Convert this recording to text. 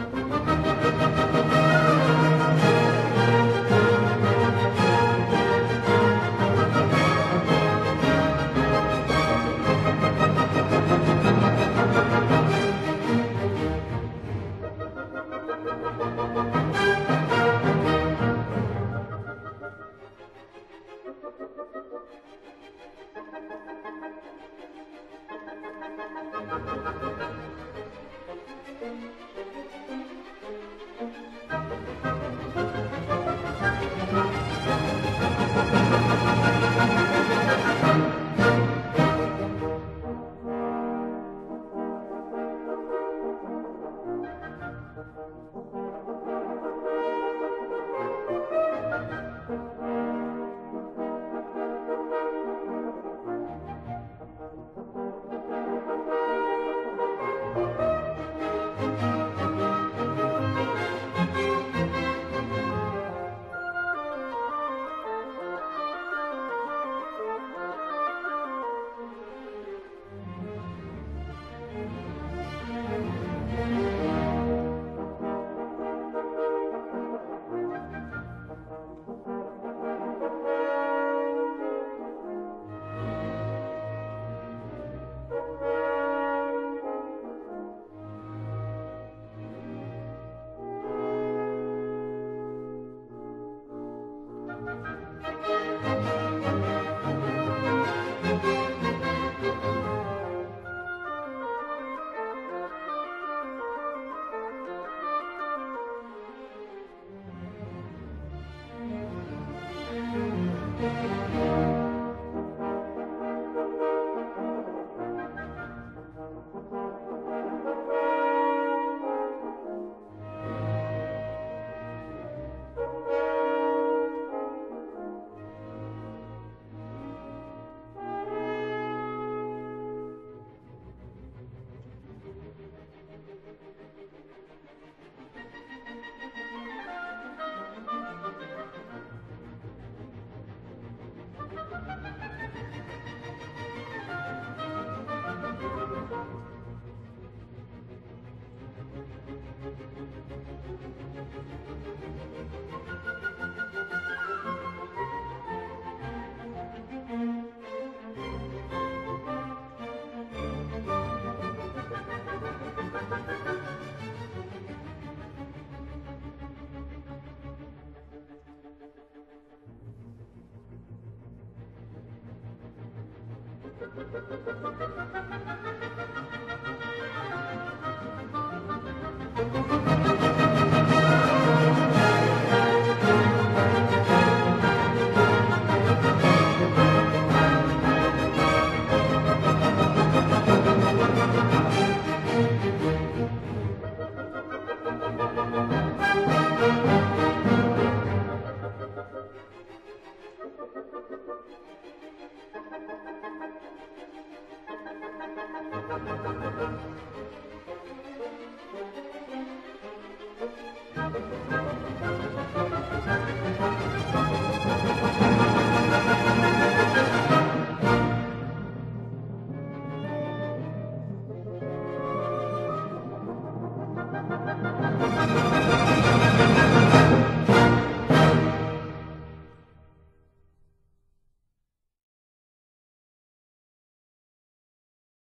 Música Thank you.